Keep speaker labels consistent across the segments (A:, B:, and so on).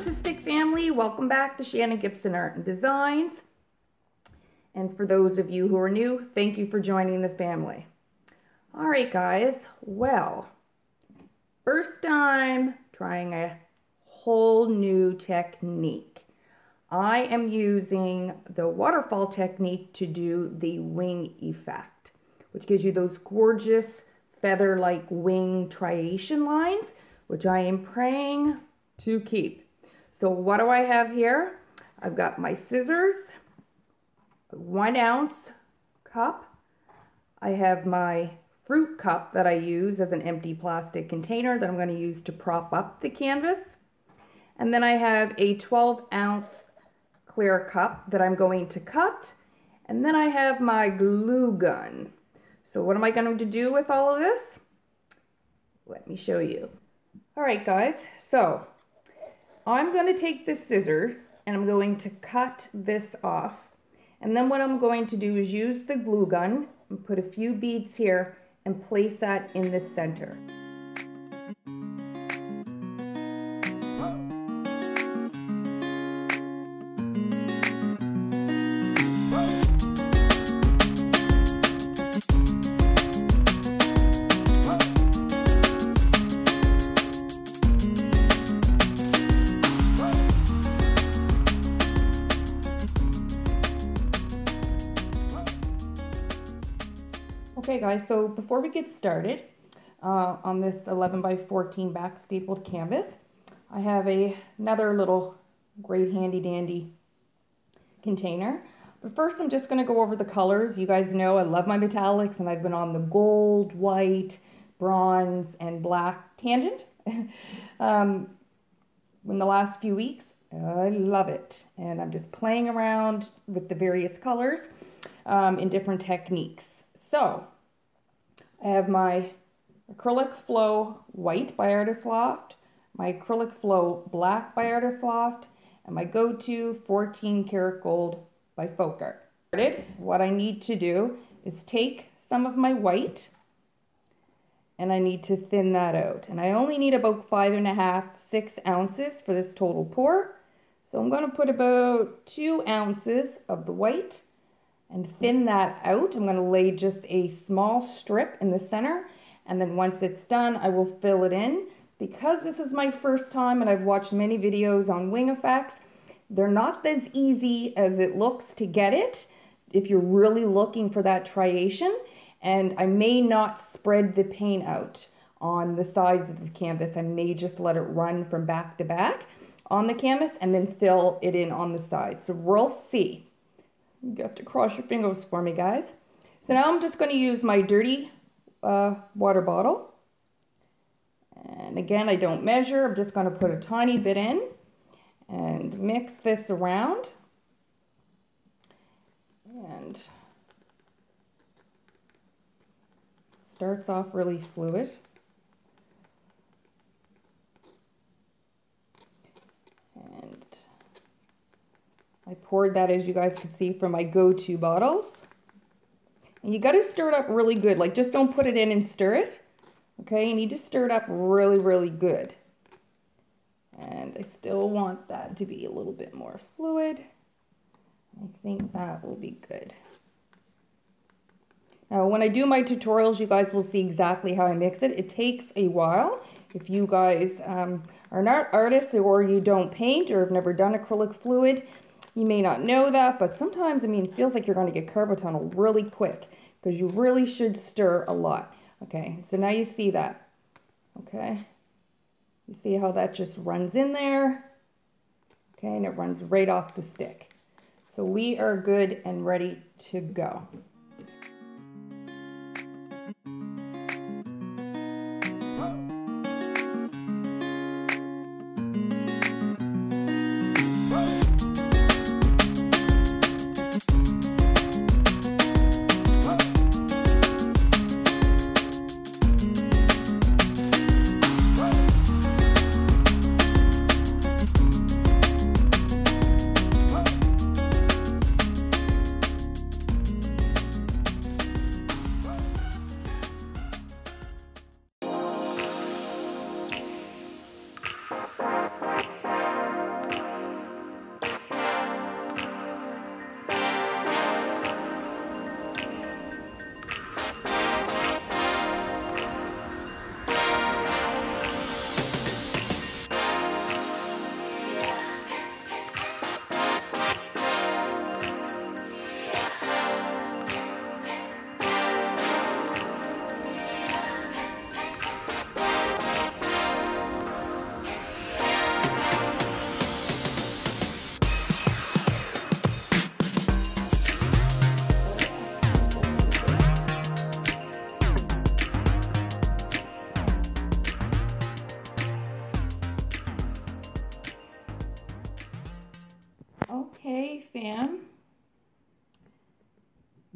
A: artistic family, welcome back to Shannon Gibson Art and Designs. And for those of you who are new, thank you for joining the family. All right, guys, well, first time trying a whole new technique. I am using the waterfall technique to do the wing effect, which gives you those gorgeous feather-like wing triation lines, which I am praying to keep. So what do I have here? I've got my scissors, one ounce cup. I have my fruit cup that I use as an empty plastic container that I'm going to use to prop up the canvas. And then I have a 12 ounce clear cup that I'm going to cut. And then I have my glue gun. So what am I going to do with all of this? Let me show you. All right, guys, so I'm going to take the scissors and I'm going to cut this off. And then what I'm going to do is use the glue gun and put a few beads here and place that in the center. Okay guys, so before we get started uh, on this 11 by 14 back stapled canvas, I have a, another little great handy dandy container. But first I'm just going to go over the colors. You guys know I love my metallics and I've been on the gold, white, bronze, and black tangent um, in the last few weeks. I love it. And I'm just playing around with the various colors um, in different techniques. So I have my Acrylic Flow White by Artist Loft, my Acrylic Flow Black by Artist Loft, and my go-to 14 karat gold by FolkArt. What I need to do is take some of my white and I need to thin that out. And I only need about five and a half, six ounces for this total pour. So I'm going to put about two ounces of the white and thin that out. I'm going to lay just a small strip in the center and then once it's done I will fill it in. Because this is my first time and I've watched many videos on wing effects, they're not as easy as it looks to get it if you're really looking for that triation and I may not spread the paint out on the sides of the canvas. I may just let it run from back to back on the canvas and then fill it in on the side. So we'll see. You have to cross your fingers for me, guys. So now I'm just going to use my dirty uh, water bottle. And again, I don't measure. I'm just going to put a tiny bit in and mix this around. And starts off really fluid. Poured that, as you guys can see, from my go-to bottles. And you got to stir it up really good. Like, just don't put it in and stir it. Okay, you need to stir it up really, really good. And I still want that to be a little bit more fluid. I think that will be good. Now, when I do my tutorials, you guys will see exactly how I mix it. It takes a while. If you guys um, are not artists or you don't paint or have never done acrylic fluid, you may not know that, but sometimes, I mean, it feels like you're going to get carpet tunnel really quick because you really should stir a lot. Okay, so now you see that. Okay, you see how that just runs in there. Okay, and it runs right off the stick. So we are good and ready to go.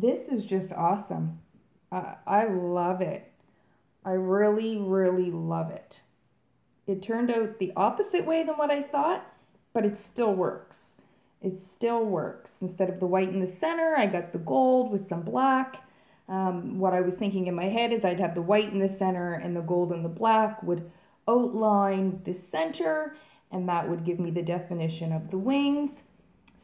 A: This is just awesome. I love it. I really, really love it. It turned out the opposite way than what I thought, but it still works. It still works. Instead of the white in the center, I got the gold with some black. Um, what I was thinking in my head is I'd have the white in the center and the gold and the black would outline the center and that would give me the definition of the wings.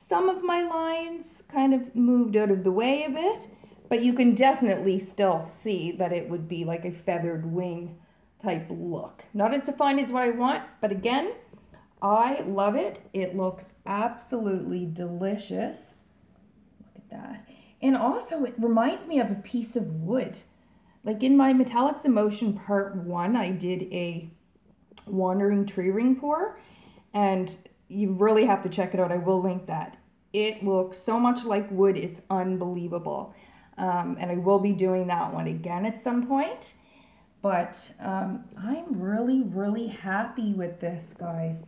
A: Some of my lines kind of moved out of the way a bit, but you can definitely still see that it would be like a feathered wing type look. Not as defined as what I want, but again, I love it. It looks absolutely delicious. Look at that. And also it reminds me of a piece of wood. Like in my Metallics in Motion part one, I did a wandering tree ring pour and you really have to check it out. I will link that. It looks so much like wood, it's unbelievable. Um, and I will be doing that one again at some point. But um, I'm really, really happy with this, guys.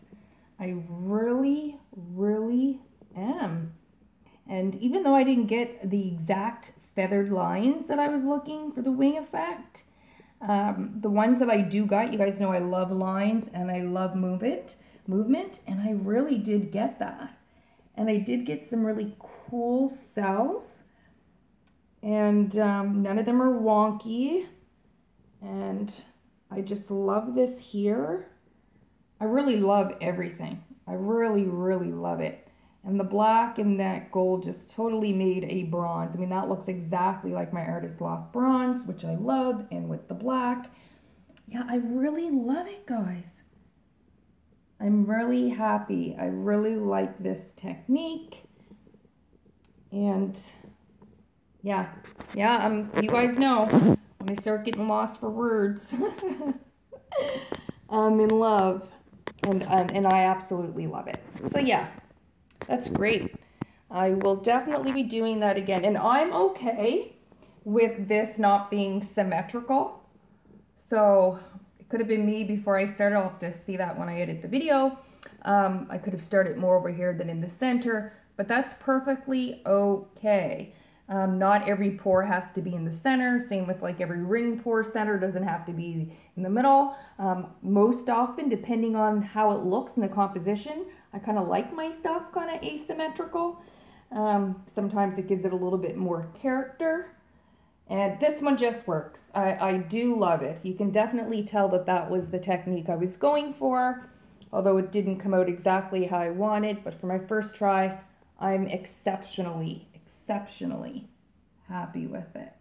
A: I really, really am. And even though I didn't get the exact feathered lines that I was looking for the wing effect, um, the ones that I do got, you guys know I love lines and I love movement movement and I really did get that. And I did get some really cool cells and um, none of them are wonky and I just love this here. I really love everything. I really, really love it. And the black and that gold just totally made a bronze. I mean, that looks exactly like my Artist Loft bronze, which I love, and with the black. Yeah, I really love it, guys. I'm really happy. I really like this technique. And yeah, yeah, um, you guys know when I start getting lost for words, I'm in love. And, and, and I absolutely love it. So yeah, that's great. I will definitely be doing that again. And I'm okay with this not being symmetrical. So could have been me before I started. I'll have to see that when I edit the video. Um, I could have started more over here than in the center, but that's perfectly okay. Um, not every pour has to be in the center. Same with like every ring pour center doesn't have to be in the middle. Um, most often, depending on how it looks in the composition, I kind of like my stuff kind of asymmetrical. Um, sometimes it gives it a little bit more character. And this one just works. I, I do love it. You can definitely tell that that was the technique I was going for, although it didn't come out exactly how I wanted. But for my first try, I'm exceptionally, exceptionally happy with it.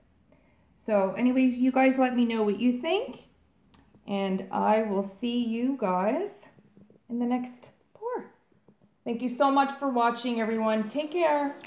A: So anyways, you guys let me know what you think. And I will see you guys in the next pour. Thank you so much for watching, everyone. Take care.